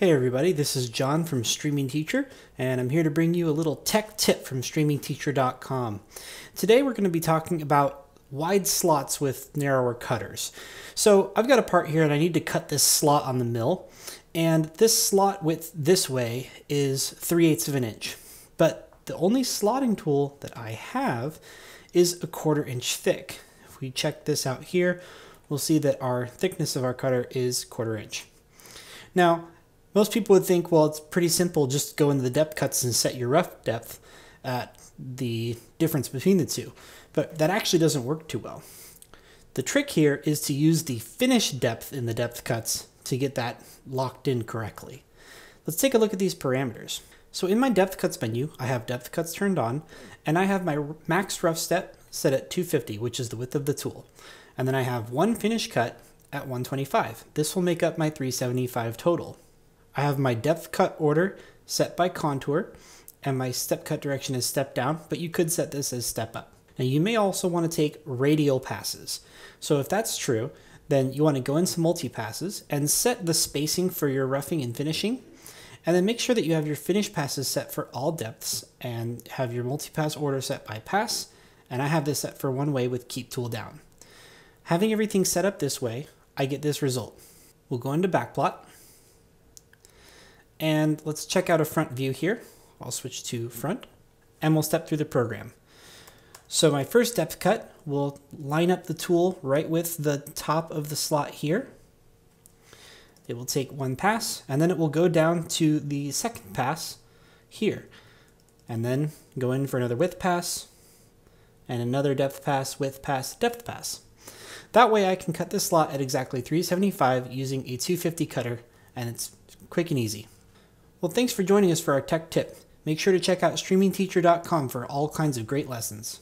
Hey everybody, this is John from Streaming Teacher, and I'm here to bring you a little tech tip from streamingteacher.com. Today we're going to be talking about wide slots with narrower cutters. So I've got a part here and I need to cut this slot on the mill, and this slot width this way is 3 eighths of an inch. But the only slotting tool that I have is a quarter inch thick. If we check this out here, we'll see that our thickness of our cutter is quarter inch. Now, most people would think, well, it's pretty simple. Just go into the depth cuts and set your rough depth at the difference between the two. But that actually doesn't work too well. The trick here is to use the finish depth in the depth cuts to get that locked in correctly. Let's take a look at these parameters. So in my depth cuts menu, I have depth cuts turned on, and I have my max rough step set at 250, which is the width of the tool. And then I have one finish cut at 125. This will make up my 375 total. I have my depth cut order set by contour and my step cut direction is step down, but you could set this as step up. Now you may also want to take radial passes. So if that's true, then you want to go into multi-passes and set the spacing for your roughing and finishing. And then make sure that you have your finish passes set for all depths and have your multi-pass order set by pass. And I have this set for one way with keep tool down. Having everything set up this way, I get this result. We'll go into backplot and let's check out a front view here. I'll switch to front and we'll step through the program. So my first depth cut will line up the tool right with the top of the slot here. It will take one pass and then it will go down to the second pass here and then go in for another width pass and another depth pass, width pass, depth pass. That way I can cut this slot at exactly 375 using a 250 cutter and it's quick and easy. Well, thanks for joining us for our tech tip. Make sure to check out streamingteacher.com for all kinds of great lessons.